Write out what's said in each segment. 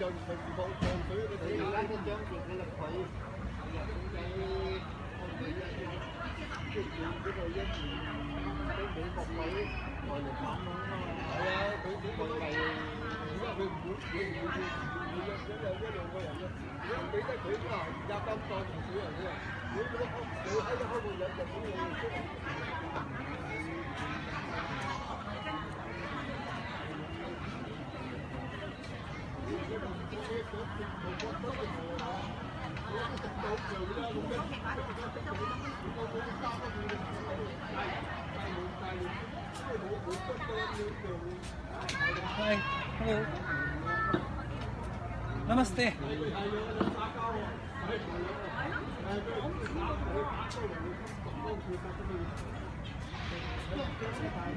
cho bộ trường thứ cái thứ lá cái chớn được cái lập thủy là cũng cái không bị cái chuyện cái thời gian thì cái bị một mấy rồi được mắm nó ở cái cái bộ này nó được muốn muốn muốn muốn là cái đường quay lại nếu bị cái thủy nó gia tăng to thì thủy là như vậy nếu không thủy hay không bao giờ được cái Hi. Hello. Namaste.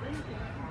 Thank you.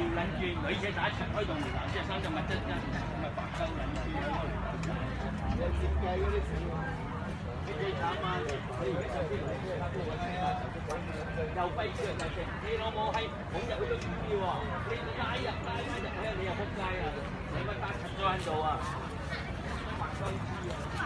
條撚住女仔打一齊開動，男仔生就物質啫，咪白鳩撚住喺嗰度。有設計嗰啲錢喎。你最慘啊！你而家就邊嚟嘅？又跛豬又正，你老母閪捧入去都唔要喎！你拉入拉拉入去啊，你又仆街啊！你咪打柒咗喺度啊？白鳩豬啊！